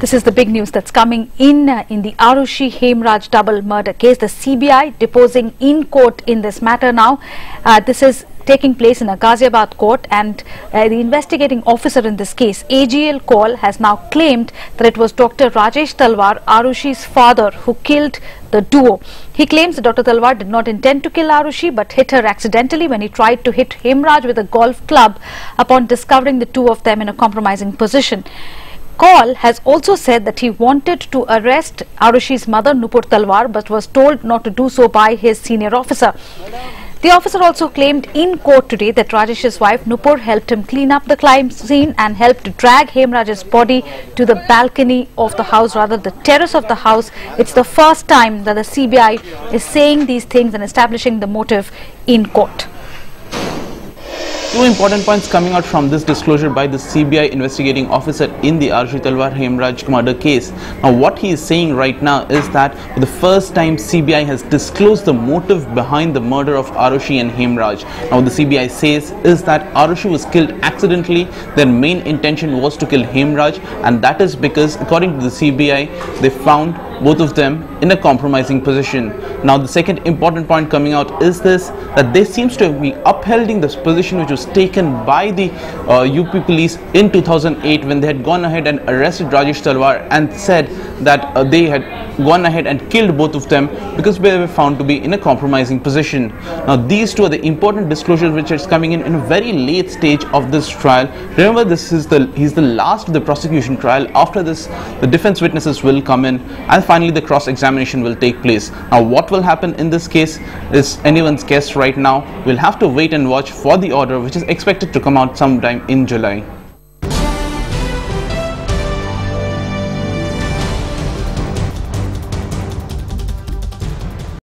This is the big news that's coming in uh, in the Arushi Hemraj double murder case. The CBI deposing in court in this matter now. Uh, this is taking place in a Ghaziabad court and uh, the investigating officer in this case, AGL Kaul, has now claimed that it was Dr. Rajesh Talwar, Arushi's father, who killed the duo. He claims that Dr. Talwar did not intend to kill Arushi but hit her accidentally when he tried to hit Hemraj with a golf club upon discovering the two of them in a compromising position. Kaul has also said that he wanted to arrest Arushi's mother Nupur Talwar but was told not to do so by his senior officer. The officer also claimed in court today that Rajesh's wife Nupur helped him clean up the crime scene and helped drag Hemraj's body to the balcony of the house, rather the terrace of the house. It's the first time that the CBI is saying these things and establishing the motive in court. Two important points coming out from this disclosure by the CBI investigating officer in the Arushi Talwar Hemraj murder case. Now what he is saying right now is that for the first time CBI has disclosed the motive behind the murder of Arushi and Hemraj. Now the CBI says is that Arushi was killed accidentally. Their main intention was to kill Hemraj and that is because according to the CBI they found both of them in a compromising position. Now the second important point coming out is this that they seems to be upholding this position which was taken by the uh, UP police in 2008 when they had gone ahead and arrested Rajesh Talwar and said that uh, they had gone ahead and killed both of them because they were found to be in a compromising position. Now these two are the important disclosures which is coming in in a very late stage of this trial. Remember this is the he's the last of the prosecution trial. After this the defense witnesses will come in and finally the cross examination will take place. Now what will happen in this case is anyone's guess right now. We'll have to wait and watch for the order which is expected to come out sometime in July.